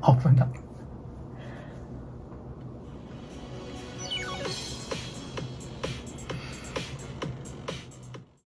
好分的